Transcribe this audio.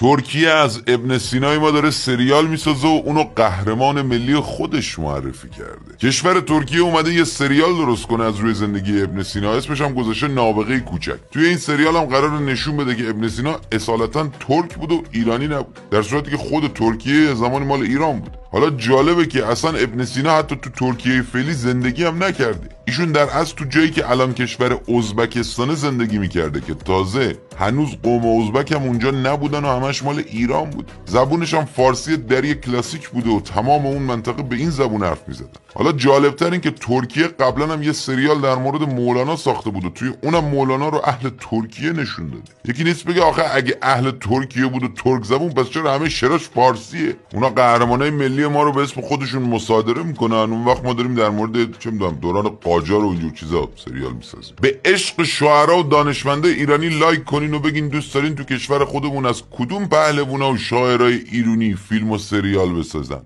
ترکیه از ابن سینای ما داره سریال می‌سازه و اونو قهرمان ملی خودش معرفی کرده. کشور ترکیه اومده یه سریال درست کنه از روی زندگی ابن سینا. اسمش هم گذاشته نابغه کوچک. توی این سریال هم قرار نشون بده که ابن سینا اصالتا ترک بود و ایرانی نبود. در صورتی که خود ترکیه زمانی مال ایران بود. حالا جالبه که اصلا ابن سینا حتی تو ترکیه فعلی زندگی هم نکرده. ایشون در از تو جایی که الان کشور ازبکستان زندگی می‌کرده که تازه هنوز قوم ازبک هم اونجا نبودن و همش مال ایران بود. زبونش هم فارسی دری کلاسیک بوده و تمام اون منطقه به این زبون حرف می‌زدن. حالا جالبتر این که ترکیه قبلا هم یه سریال در مورد مولانا ساخته بود و توی اونم مولانا رو اهل ترکیه نشون داده. یکی نیست بگه آخه اگه اهل ترکیه بود و ترک زبون پس چرا همه شراش فارسیه؟ اونا قهرمانای ملی ما رو به اسم خودشون مصادره می‌کنن. اون وقت ما داریم در مورد چه می‌دونم دوران قاجار و اینجور چیزا سریال می‌سازیم. به عشق شاعرا و دانشمنده ایرانی لایک کنین و بگین دوست دارین تو کشور خودمون از کدوم پهلوونا و شاعرای ایرانی فیلم و سریال بسازن؟